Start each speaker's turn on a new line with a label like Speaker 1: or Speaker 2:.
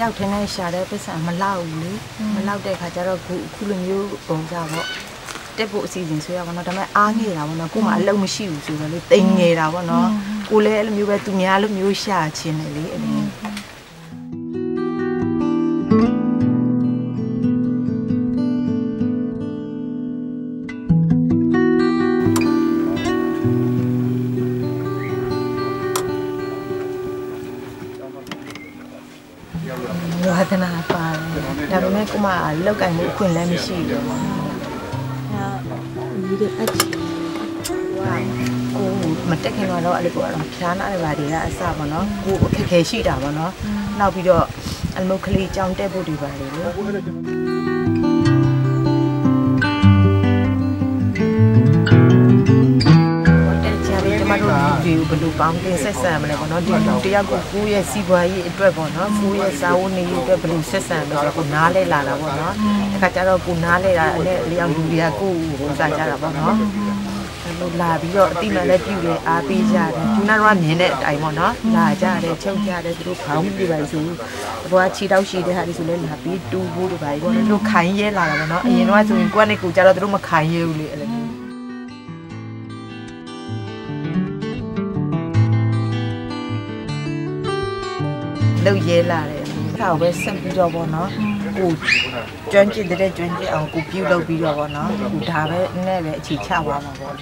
Speaker 1: ယောက်ထင်းနဲ့ရှာတဲ့ပတ်စံမလောက်ဘူးလေမလောက်တဲ့ခါကျတော့ခုခုလိုမျိုးပုံကြပေါ့တက်ဖို့အစီအစဉ်ဆွဲရပါတော့ဒါပေမဲ့အားငယ်တာပေါ့နော်ကို့မှာအလုံးမရှိဘူးဆိုတော့လေတိမ်ငယ်တာပေါ့နော်ကိုလည်းအဲ့လိုမျိုးပဲသူများလိုမျိုးရှာခြင်းတယ်လေအဲ့လို ဝါဒနာပါတယ်ဒါပေမဲ့ကိုမလောက်ကင်မှုအခွင့်လည်းမရှိဘူးပေါ့နော်
Speaker 2: ညီတဲ့အချီ
Speaker 1: ဝါကိုမတက်ခင်တော့အဲ့လိုပေါ့တော့ဖြားနာတွေပါတွေကအစပေါ့နော်ကိုအခက်ခဲရှိတာပေါ့နော်နောက်ပြီးတော့အလိုကလေးကြောင်းတက်ဖို့တွေပါလေ ချာလေးကျမတို့ဒီဘယ်လိုပေါင်းတင်ဆက်ဆံမလဲပေါ့နော်ဒီလူတယောက်ကိုကိုယ့်ရဲ့စီးပွားရေးအတွက်ပေါ့နော်ကိုယ့်ရဲ့စာဝတ်နေရေးအတွက်ဘယ်လိုဆက်ဆံလဲဆိုတော့ကိုနားလဲလာတာပေါ့နော်အခါကျတော့ကိုနားလဲတာအဲ့လျောက်လူတွေကကိုယ့်ကိုစားကြတာပေါ့နော်အဲ့လိုလာပြီးတော့အတိမလည်းပြုတယ်အားပေးကြတယ်ခုနကတော့မြင်တဲ့အတိုင်းပေါ့နော်လာကြတယ်ချုပ်ကြတယ်သူတို့ခေါင်းပြပါဆိုဘောကခြေတောက်ရှိတဲ့ဟာတွေဆိုလဲလာပြီးတူဖို့တွေပါပေါ့နော်သူတို့ခိုင်းရဲလာတာပေါ့နော်အရင်တော့ဆိုရင်ကိုယ့်နဲ့ကိုယ်ကြတော့သူတို့မခိုင်းရဲဘူးလေအဲ့လို လောက်ရဲလာတယ်ဒါကိုပဲဆက်ပြီးတော့ပေါ့နော်ကိုကျွမ်းကျင်တဲ့ကျွမ်းကျင်အောင်ကိုပြုတ်လုပ်ပြီးတော့ပေါ့နော်ကိုဒါပဲနဲ့ပဲအခြေချသွားမှာပေါ့